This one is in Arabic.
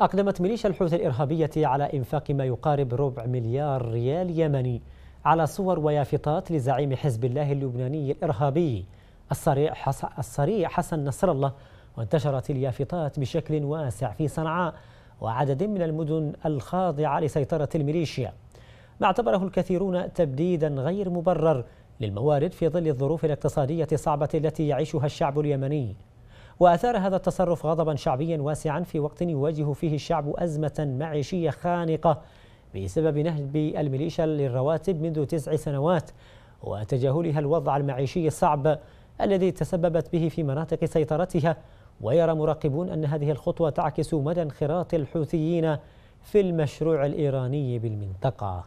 أقدمت ميليشيا الحوثي الإرهابية على إنفاق ما يقارب ربع مليار ريال يمني على صور ويافطات لزعيم حزب الله اللبناني الإرهابي. الصريع حسن, نصر الله وانتشرت اليافطات بشكل واسع في صنعاء وعدد من المدن الخاضعة لسيطرة الميليشيا. ما اعتبره الكثيرون تبديدا غير مبرر للموارد في ظل الظروف الاقتصادية الصعبة التي يعيشها الشعب اليمني. وأثار هذا التصرف غضبا شعبيا واسعا في وقت يواجه فيه الشعب أزمة معيشية خانقة بسبب نهب الميليشيا للرواتب منذ تسع سنوات وتجاهلها الوضع المعيشي الصعب الذي تسببت به في مناطق سيطرتها. ويرى مراقبون أن هذه الخطوة تعكس مدى انخراط الحوثيين في المشروع الإيراني بالمنطقة.